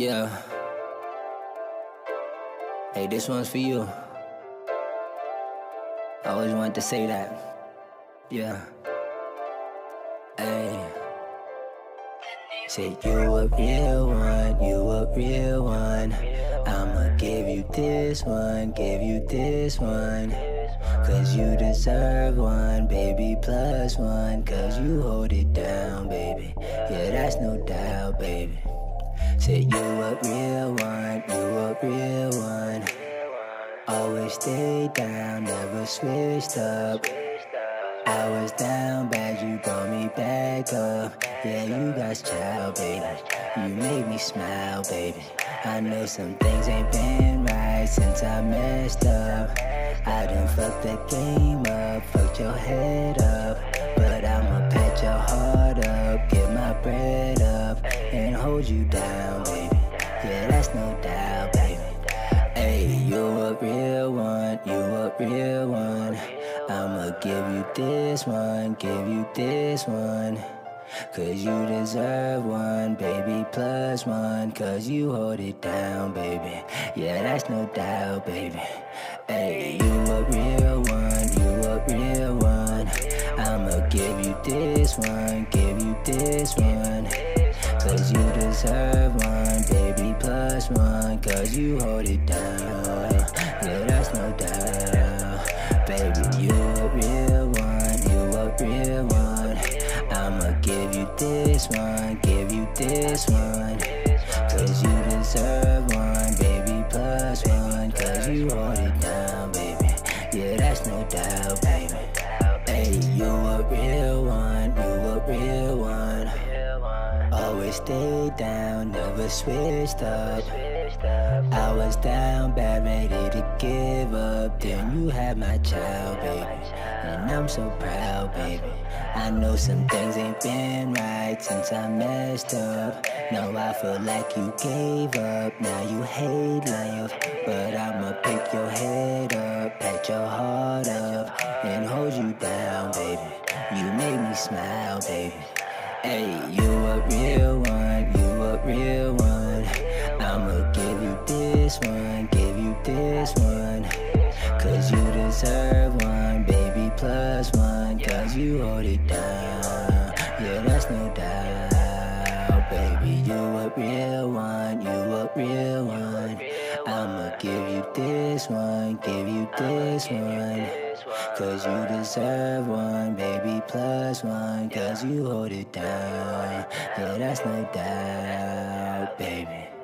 Yeah. Hey, this one's for you. I always wanted to say that. Yeah. Hey. Say you a real one, you a real one. I'ma give you this one, give you this one. Cause you deserve one, baby, plus one. Cause you hold it down, baby. Yeah, that's no doubt, baby. Say you a real one, you a real one. Always stay down, never switched up. I was down bad, you brought me back up. Yeah, you got style, baby. You made me smile, baby. I know some things ain't been right since I messed up. I done fucked the game up, fucked your head up. You down, baby. Yeah, that's no doubt, baby. Hey, you a real one, you a real one. I'ma give you this one, give you this one. Cause you deserve one, baby, plus one. Cause you hold it down, baby. Yeah, that's no doubt, baby. Hey, you a real one, you a real one. I'ma give you this one, give you this one. Cause you deserve one, baby, plus one. Cause you hold it down. Yeah, that's no doubt. Baby, you a real one, you a real one. I'ma give you this one, give you this one. Cause you deserve one, baby, plus one. Cause you hold it down, baby. Yeah, that's no doubt, baby. Hey, you a real Always stay down, never switched up. I was down bad, ready to give up. Then you had my child, baby. And I'm so proud, baby. I know some things ain't been right since I messed up. Now I feel like you gave up. Now you hate life. But I'ma pick your head up, pat your heart up, and hold you down, baby. You make me smile, baby. Hey, you a real one, you a real one. I'ma give you this one, give you this one. Cause you deserve one, baby, plus one. Cause you hold it down. Yeah, that's no doubt. Baby, you a real one, you a real one. I'ma give you this one, give you this one. Cause you deserve one, baby, plus one. Cause you hold it down. Yeah, that's no doubt, baby.